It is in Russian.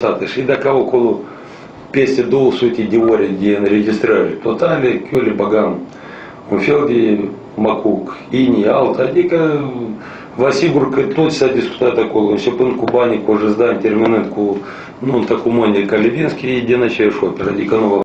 Сатиш, и до кого коло песте до суті діворі, де реєстрували. Тоталі, кюлі, багам, у Фелді, Макук, Іні, Алта, діка Васігурка, тут ся дискутата коло, Сепин Кубані, Кожездан, терминетку, ну, таку где Калівінський, єдиначе шопер, Діканова